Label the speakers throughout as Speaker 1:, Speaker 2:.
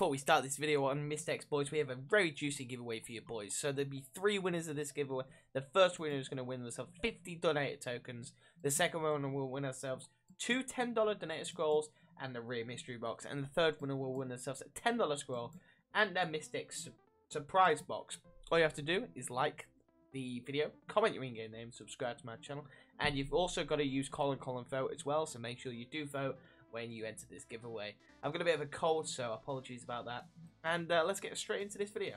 Speaker 1: Before we start this video on Mistex Boys, we have a very juicy giveaway for you boys. So there'll be three winners of this giveaway. The first winner is going to win themselves 50 donated tokens. The second winner will win ourselves two $10 donated scrolls and the rare mystery box. And the third winner will win themselves a $10 scroll and a Mistex surprise box. All you have to do is like the video, comment your in-game name, subscribe to my channel, and you've also got to use colon colon vote as well, so make sure you do vote when you enter this giveaway. I've got a bit of a cold, so apologies about that. And uh, let's get straight into this video.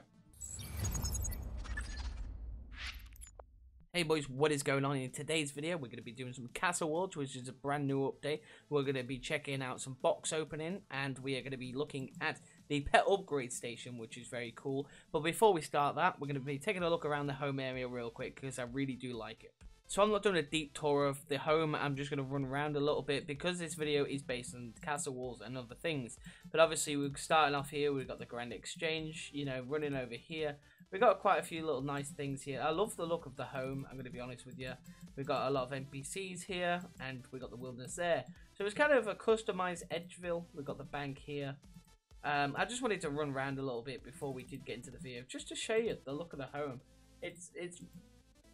Speaker 1: Hey boys, what is going on in today's video? We're going to be doing some Castle Wars, which is a brand new update. We're going to be checking out some box opening, and we are going to be looking at the pet upgrade station, which is very cool. But before we start that, we're going to be taking a look around the home area real quick, because I really do like it. So I'm not doing a deep tour of the home, I'm just going to run around a little bit because this video is based on Castle Wars and other things. But obviously we're starting off here, we've got the Grand Exchange, you know, running over here. We've got quite a few little nice things here. I love the look of the home, I'm going to be honest with you. We've got a lot of NPCs here, and we've got the wilderness there. So it's kind of a customized Edgeville. We've got the bank here. Um, I just wanted to run around a little bit before we did get into the video, just to show you the look of the home. It's it's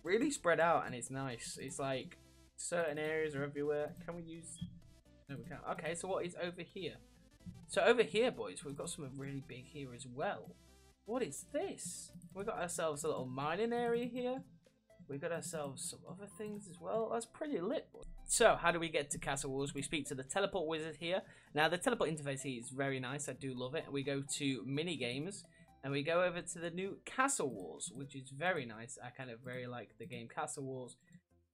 Speaker 1: really spread out and it's nice. It's like certain areas are everywhere. Can we use... No, we can't. Okay, so what is over here? So over here, boys, we've got something really big here as well. What is this? We've got ourselves a little mining area here. We've got ourselves some other things as well. That's pretty lit. Boy. So, how do we get to Castle Wars? We speak to the teleport wizard here. Now, the teleport interface here is very nice. I do love it. We go to mini games. And we go over to the new Castle Wars, which is very nice. I kind of very like the game Castle Wars.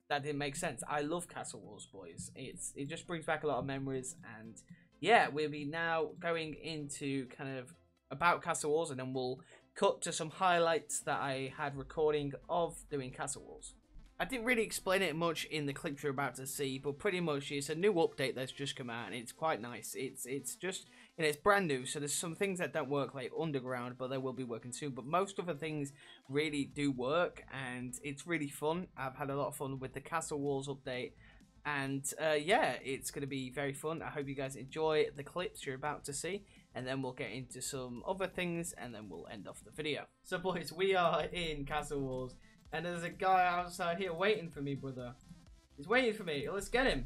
Speaker 1: That didn't make sense. I love Castle Wars, boys. It's It just brings back a lot of memories. And yeah, we'll be now going into kind of about Castle Wars. And then we'll cut to some highlights that I had recording of doing Castle Wars. I didn't really explain it much in the clip you're about to see, but pretty much it's a new update that's just come out and it's quite nice. It's it's just know, it's brand new, so there's some things that don't work like underground, but they will be working soon. But most of the things really do work, and it's really fun. I've had a lot of fun with the Castle Wars update, and uh, yeah, it's going to be very fun. I hope you guys enjoy the clips you're about to see, and then we'll get into some other things, and then we'll end off the video. So, boys, we are in Castle Wars, and there's a guy outside here waiting for me, brother. He's waiting for me. Let's get him.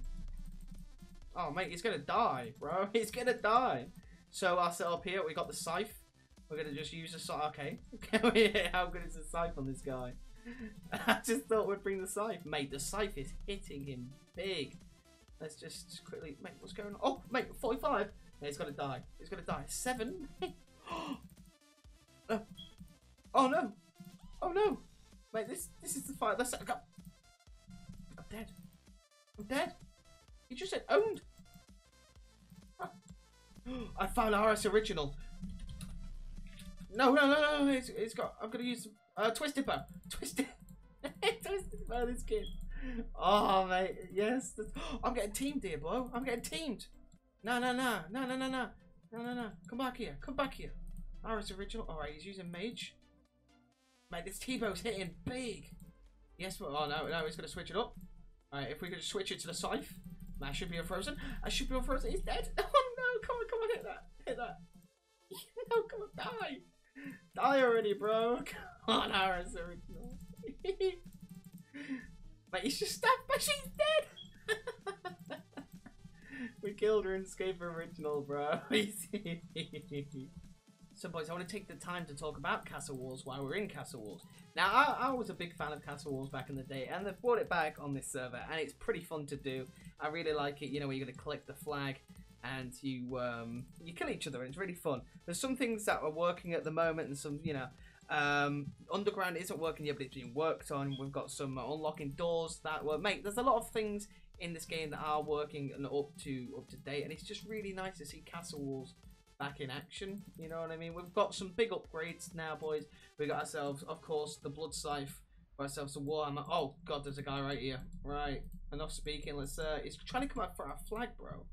Speaker 1: Oh, mate, he's gonna die, bro. He's gonna die. So I'll set up here. We got the scythe. We're gonna just use the scythe. Okay. How good is the scythe on this guy? I just thought we'd bring the scythe. Mate, the scythe is hitting him big. Let's just quickly... Mate, what's going on? Oh, mate, 45. Yeah, he's gonna die. He's gonna die. Seven. oh. oh, no. Oh, no. Mate, this this is the fight. Let's... I'm dead. I'm dead. He just said owned. I found RS original. No, no, no, no. It's, it's got. I'm gonna use uh, twisted bow. Twisted. twisted bow. This kid. Oh mate, yes. I'm getting teamed here, bro. I'm getting teamed. No, no, no, no, no, no, no, no, no, no. Come back here. Come back here. RS original. All right, he's using mage. Mate, this T-bow's hitting big. Yes, but oh no, no, he's gonna switch it up. All right, if we could switch it to the scythe. I should be a frozen. I should be a frozen. He's dead. Oh no! Come on, come on, hit that. Hit that. no, come on, die. Die already, bro. Come on, RS original. Mate, he's just stabbed, but she's dead. we killed Runescape original, bro. So, boys, I want to take the time to talk about Castle Wars while we're in Castle Wars. Now, I, I, was a big fan of Castle Wars back in the day, and they've brought it back on this server, and it's pretty fun to do. I really like it, you know, where you're going to collect the flag, and you um, you kill each other, and it's really fun. There's some things that are working at the moment, and some, you know, um, Underground isn't working yet, but it's being worked on. We've got some unlocking doors that work. Mate, there's a lot of things in this game that are working and up to up to date, and it's just really nice to see Castle Wars back in action. You know what I mean? We've got some big upgrades now, boys. We got ourselves, of course, the Blood Scythe. Ourselves a Warhammer. Oh, God, there's a guy right here. Right. Enough speaking. Let's, uh, it's trying to come out for our flag, bro.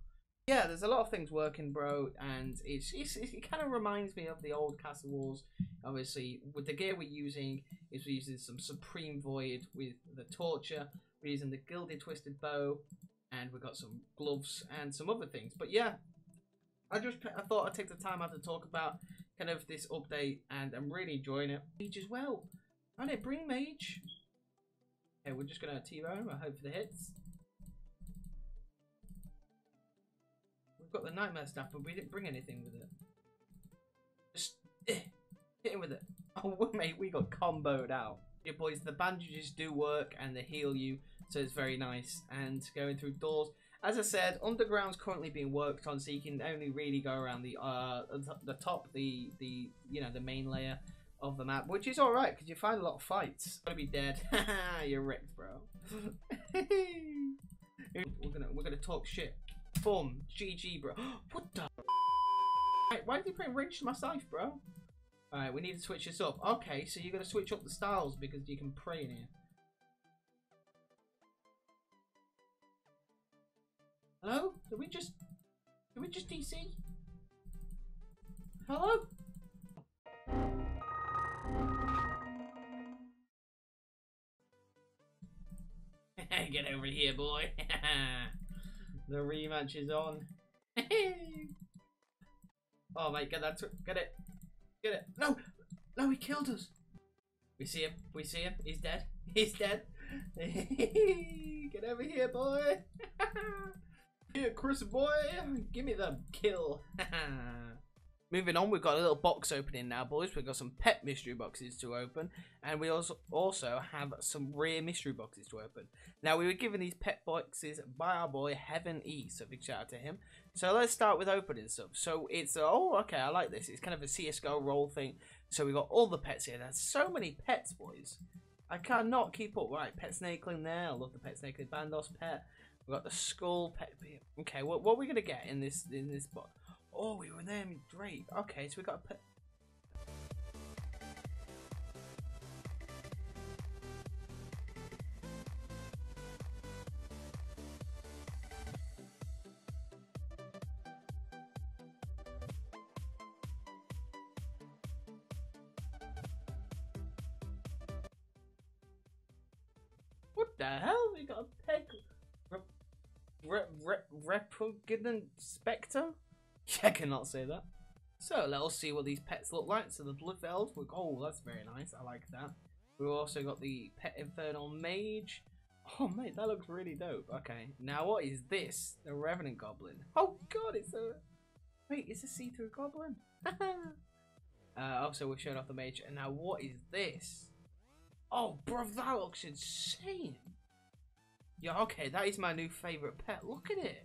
Speaker 1: Yeah, there's a lot of things working, bro, and it's, it's, it kind of reminds me of the old Castle Wars. Obviously, with the gear we're using, is we're using some Supreme Void with the Torture, we're using the Gilded Twisted Bow, and we've got some gloves and some other things. But yeah, I just I thought I'd take the time out to talk about kind of this update, and I'm really enjoying it. Mage as well. I didn't bring mage. Okay, we're just gonna T-bow. I hope for the hits. We've got the nightmare stuff, but we didn't bring anything with it. Just eh, hit him with it. Oh, mate, we got comboed out. Yeah, boys, the bandages do work and they heal you, so it's very nice. And going through doors, as I said, underground's currently being worked on, so you can only really go around the uh the top, the the you know the main layer of the map, which is all right because you find a lot of fights. Gonna be dead. You're wrecked, bro. we're gonna we're gonna talk shit. Boom, GG, bro. what the? Right, why did you put range to my scythe, bro? Alright, we need to switch this up. Okay, so you're to switch up the styles because you can pray in here. Hello? Did we just... Did we just DC? Hello? Get over here, boy. the rematch is on. oh, mate, get that. Get it. Get it. No! No, he killed us. We see him. We see him. He's dead. He's dead. Get over here, boy. here, Chris, boy. Give me the kill. Moving on, we've got a little box opening now, boys. We've got some pet mystery boxes to open, and we also also have some rare mystery boxes to open. Now, we were given these pet boxes by our boy Heaven E, so big shout out to him. So let's start with opening stuff. So it's oh okay, I like this. It's kind of a CS:GO roll thing. So we've got all the pets here. There's so many pets, boys. I cannot keep up. Right, pet snakeling there. I love the pet snakeling. Bandos pet. We've got the skull pet. Okay, what, what are we gonna get in this in this box? Oh, we were named Drake. Okay, so we got a pet. What the hell? We got a peg. Rep, rep, repugnant spectre? I cannot say that. So let's see what these pets look like. So the Bloodveld, oh that's very nice, I like that. We've also got the Pet Infernal Mage. Oh mate, that looks really dope. Okay, now what is this? The Revenant Goblin. Oh god, it's a... Wait, it's a see-through goblin? uh, also, we've shown off the mage. And now what is this? Oh, bro, that looks insane. Yeah, okay, that is my new favourite pet. Look at it.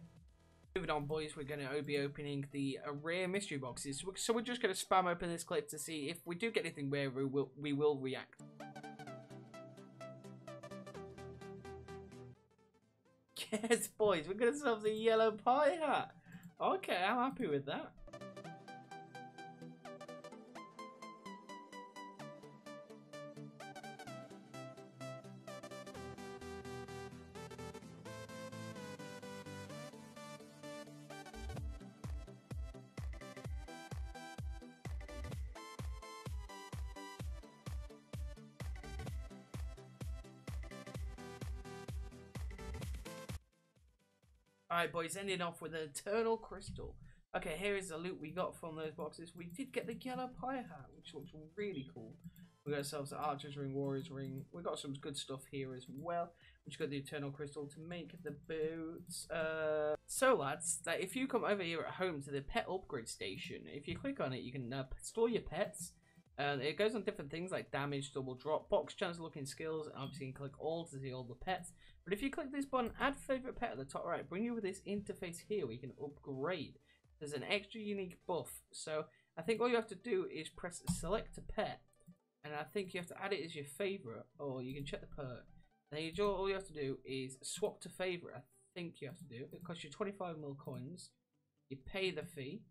Speaker 1: Moving on, boys, we're going to be opening the uh, rare mystery boxes. So we're just going to spam open this clip to see if we do get anything rare, we will, we will react. Yes, boys, we're going to solve the yellow pie hat. Okay, I'm happy with that. Alright boys, ending off with an Eternal Crystal. Okay, here is the loot we got from those boxes. We did get the Yellow Pie Hat, which looks really cool. We got ourselves the Archer's Ring, Warrior's Ring. We got some good stuff here as well. We got the Eternal Crystal to make the boots. Uh, so lads, that if you come over here at home to the pet upgrade station, if you click on it, you can uh, store your pets. And it goes on different things like damage, double drop, box chance looking skills, obviously you can click all to see all the pets. But if you click this button, add favorite pet at the top right, bring you with this interface here where you can upgrade. There's an extra unique buff. So I think all you have to do is press select a pet. And I think you have to add it as your favorite, or you can check the perk. Then you, all you have to do is swap to favorite. I think you have to do. It costs you 25 mil coins. You pay the fee.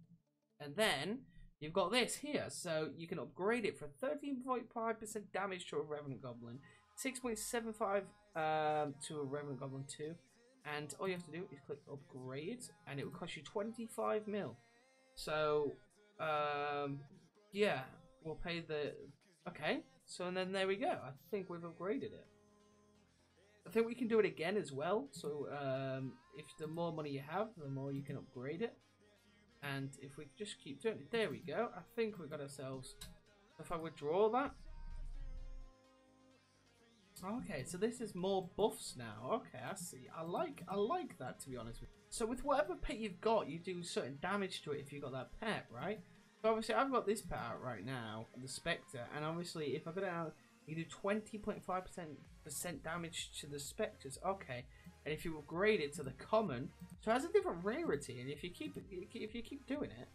Speaker 1: And then you've got this here. So you can upgrade it for 13.5% damage to a Revenant Goblin. 6.75 um, to a Revenant Goblin 2. And all you have to do is click upgrade, and it will cost you 25 mil. So, um, yeah, we'll pay the. Okay, so and then there we go. I think we've upgraded it. I think we can do it again as well. So, um, if the more money you have, the more you can upgrade it. And if we just keep doing it, there we go. I think we got ourselves. If I withdraw that, Okay, so this is more buffs now. Okay, I see. I like I like that to be honest with you. So with whatever pet you've got, you do certain damage to it if you've got that pet, right? So obviously I've got this pet out right now, the Spectre, and obviously if I go down, you do 20.5% damage to the Spectres. Okay, and if you upgrade it to the common, so it has a different rarity, and if you keep if you keep doing it,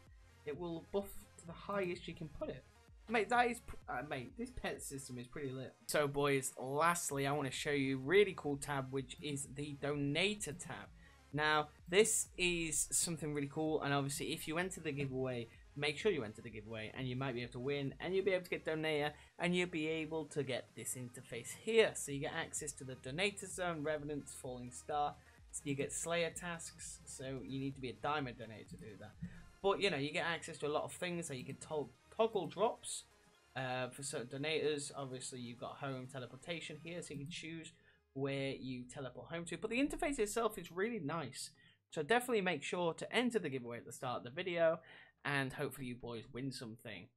Speaker 1: it will buff to the highest you can put it. Mate, that is, uh, mate, this pet system is pretty lit. So, boys, lastly, I want to show you really cool tab, which is the Donator tab. Now, this is something really cool, and obviously, if you enter the giveaway, make sure you enter the giveaway, and you might be able to win, and you'll be able to get Donator, and you'll be able to get this interface here. So, you get access to the Donator Zone, Revenant's Falling Star, so you get Slayer tasks, so you need to be a Diamond Donator to do that. But, you know, you get access to a lot of things, so you can toggle toggle drops uh, for certain donators. Obviously, you've got home teleportation here, so you can choose where you teleport home to. But the interface itself is really nice. So definitely make sure to enter the giveaway at the start of the video, and hopefully you boys win something.